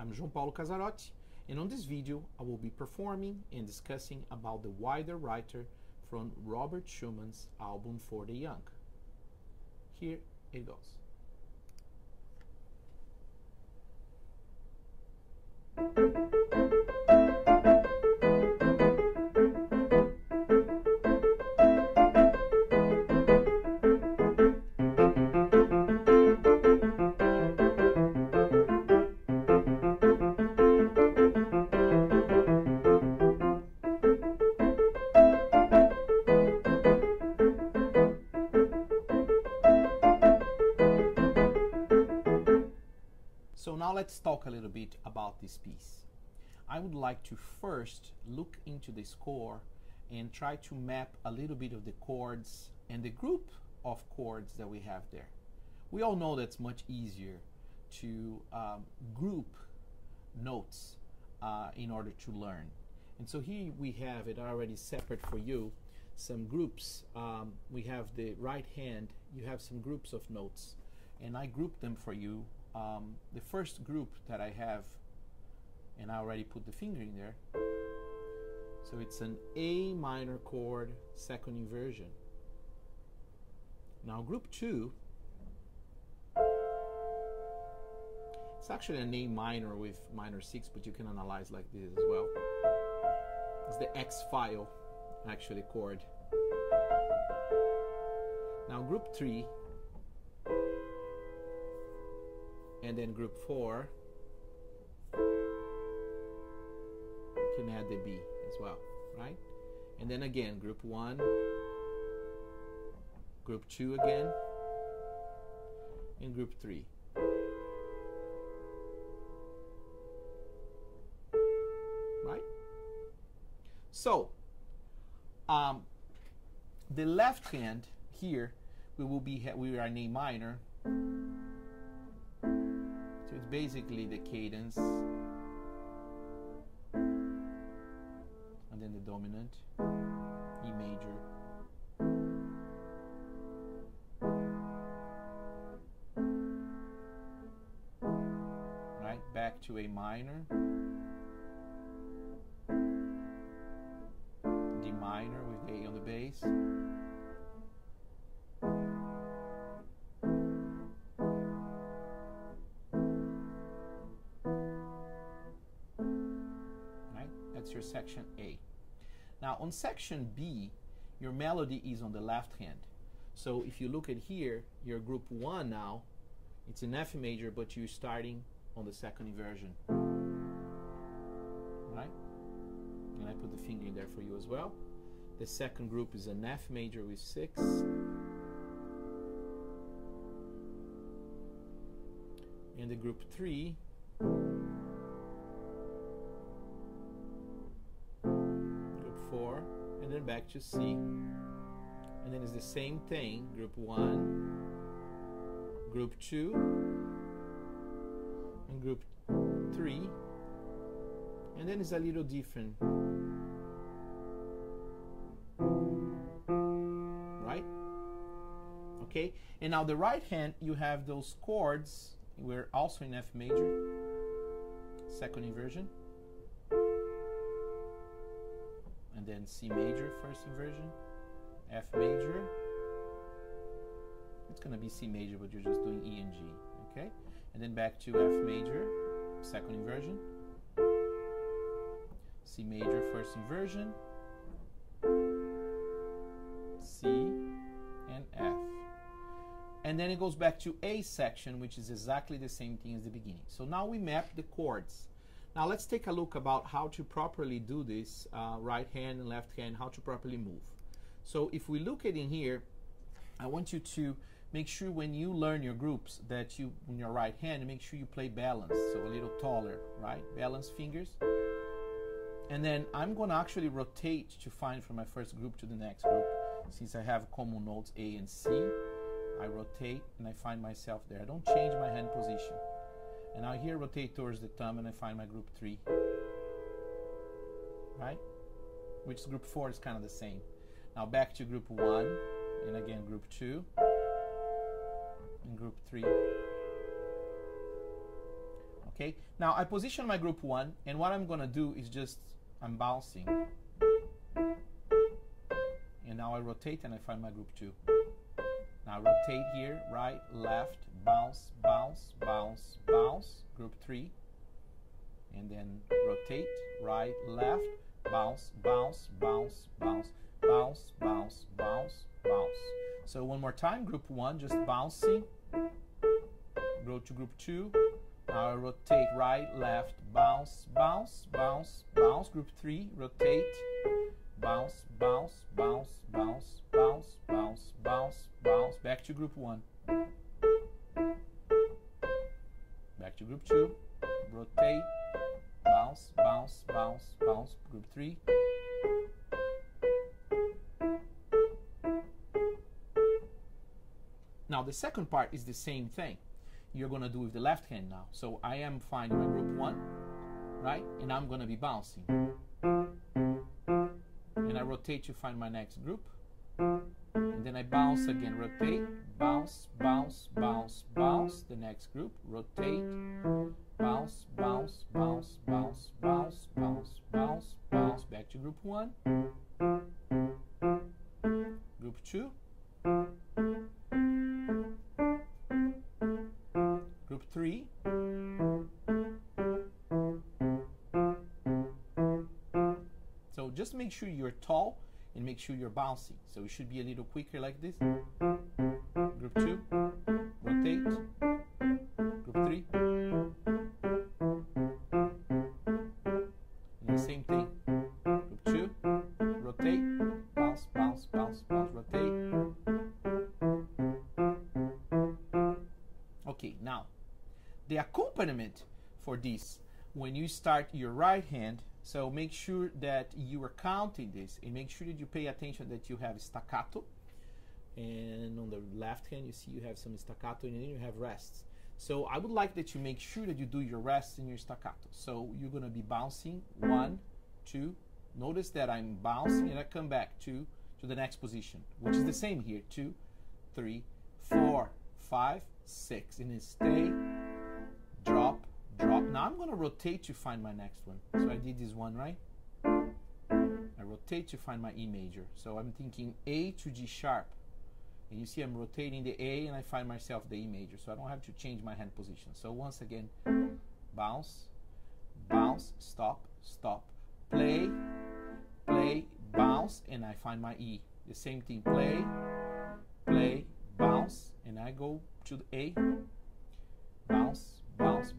I'm João Paulo Casarotti, and on this video I will be performing and discussing about the Wilder Reiter from Robert Schumann's album For the Young. Here it goes. So now let's talk a little bit about this piece. I would like to first look into the score and try to map a little bit of the chords and the group of chords that we have there. We all know that's much easier to um, group notes uh, in order to learn. And so here we have it already separate for you some groups. Um, we have the right hand, you have some groups of notes, and I grouped them for you um, the first group that I have, and I already put the finger in there. So it's an A minor chord second inversion. Now group two, it's actually an A minor with minor six, but you can analyze like this as well. It's the X file actually chord. Now group three and then group 4 can add the B as well right? And then again group 1 group 2 again and group 3 right? So um, the left hand here we will be we are in A minor basically the cadence and then the dominant, E major. Right, back to A minor. D minor with A on the bass. That's your section A. Now on section B, your melody is on the left hand. So if you look at here, your group 1 now, it's in F major, but you're starting on the second inversion. Right? And I put the finger in there for you as well. The second group is an F major with 6. And the group 3 and then back to C and then it's the same thing group 1 group 2 and group 3 and then it's a little different. Right? Okay. And now the right hand you have those chords. We're also in F major second inversion then C major first inversion, F major. It's going to be C major, but you're just doing E and G, okay? And then back to F major, second inversion, C major first inversion, C and F. And then it goes back to A section, which is exactly the same thing as the beginning. So now we map the chords. Now let's take a look about how to properly do this, uh, right hand and left hand, how to properly move. So if we look at in here, I want you to make sure when you learn your groups that you, in your right hand, make sure you play balance, so a little taller, right? Balance fingers. And then I'm going to actually rotate to find from my first group to the next group. Since I have common notes A and C, I rotate and I find myself there. I don't change my hand position. And now here rotate towards the thumb and I find my group 3. Right? Which group 4 is kind of the same. Now back to group 1 and again group 2 and group 3. Okay, now I position my group one, and what I'm gonna do is just, I'm bouncing. And now I rotate and I find my group two. Now rotate here, right, left, bounce, bounce, bounce, bounce, group three. And then rotate, right, left, bounce, bounce, bounce, bounce, bounce, bounce, bounce, bounce. So one more time, group one, just bouncing. Go to group two. Now rotate right, left, bounce, bounce, bounce, bounce. Group three, rotate, bounce, bounce, bounce, bounce, bounce, bounce, bounce, bounce. Back to group one. Group two. Rotate, bounce, bounce, bounce, bounce. Group three. Now the second part is the same thing. You're gonna do with the left hand now. So I am finding my group one, right? And I'm gonna be bouncing. And I rotate to find my next group. And then I bounce again, rotate, bounce, bounce, bounce, bounce. The next group, rotate, bounce, bounce, bounce, bounce, bounce, bounce, bounce, bounce. Back to group one. Group two. Group three. So just make sure you're tall and make sure you're bouncy. So it should be a little quicker like this. Group two, rotate. Group three. And the same thing. Group two, rotate, bounce, bounce, bounce, bounce, rotate. Okay, now the accompaniment for this when you start your right hand so make sure that you are counting this and make sure that you pay attention that you have staccato and on the left hand you see you have some staccato and then you have rests so i would like that you make sure that you do your rests and your staccato so you're going to be bouncing one two notice that i'm bouncing and i come back to to the next position which is the same here two three four five six and then stay. Now I'm going to rotate to find my next one. So I did this one, right? I rotate to find my E major. So I'm thinking A to G sharp. And you see I'm rotating the A and I find myself the E major. So I don't have to change my hand position. So once again, bounce, bounce, stop, stop, play, play, bounce, and I find my E. The same thing, play, play, bounce, and I go to the A,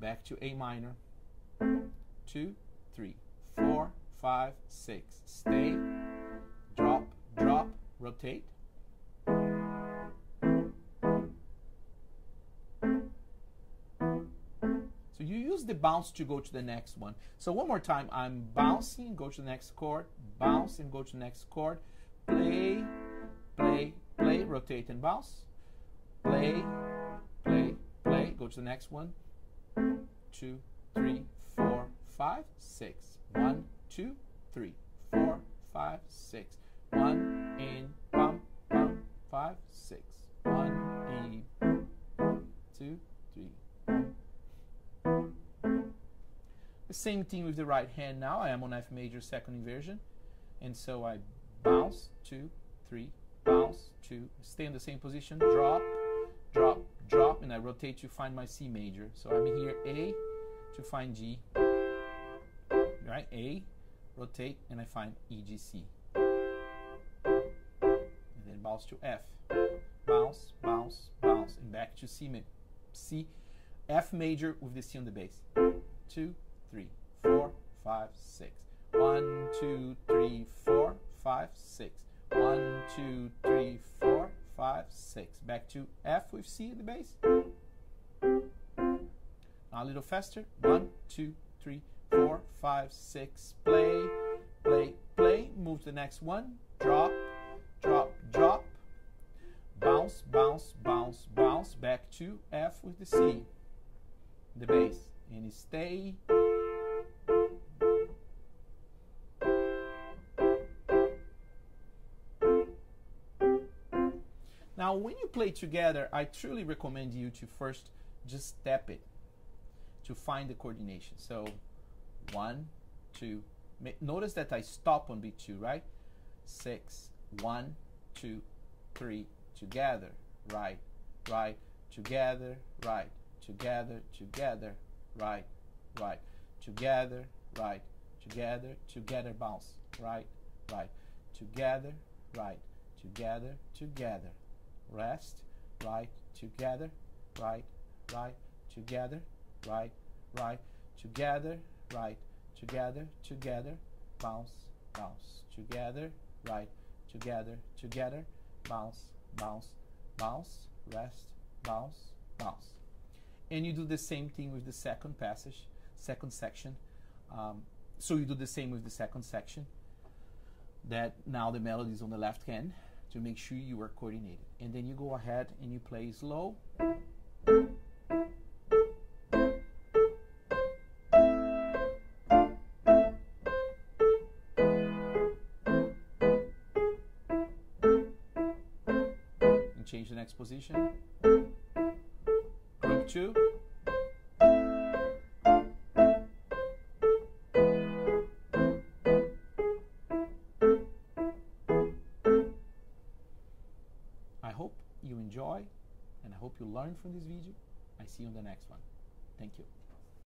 back to A minor. Two, three, four, five, six. Stay, drop, drop, rotate. So you use the bounce to go to the next one. So one more time, I'm bouncing, go to the next chord, bounce and go to the next chord, play, play, play, rotate and bounce, play, play, play, go to the next one, two, three, four, five, six. One, two, three, four, five, six. One in bum bum five, six. One in two, three. The same thing with the right hand now. I am on F major second inversion. And so I bounce, two, three, bounce, two, stay in the same position, drop, drop, drop, and I rotate to find my C major. So I'm here A to find G, right? A, rotate, and I find E, G, C. And then bounce to F, bounce, bounce, bounce, and back to C, C, F major with the C on the bass. Two, three, four, five, six. One, two, three, four, five, six. One, two, three, four, five, six. Back to F with C in the bass. A little faster. One, two, three, four, five, six. Play, play, play. Move to the next one. Drop, drop, drop. Bounce, bounce, bounce, bounce. Back to F with the C. The bass. And stay. Now, when you play together, I truly recommend you to first just step it. To find the coordination. So one, two. Notice that I stop on B2, right? Six, one, two, three, together, right, right, together, right, together, together, right, right, together, right, together, together, bounce, right, right, together, right, together, together, rest, right, together, right, right, together, right, right, together, right, together, together, bounce, bounce, together, right, together, together, bounce, bounce, bounce, rest, bounce, bounce. And you do the same thing with the second passage, second section. Um, so you do the same with the second section. That now the melody is on the left hand to make sure you are coordinated. And then you go ahead and you play slow. Change the next position. Group two. I hope you enjoy and I hope you learn from this video. I see you on the next one. Thank you.